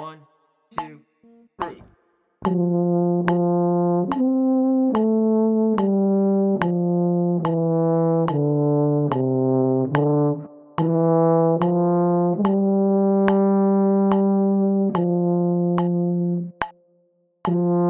One, two, three. Mm-hmm.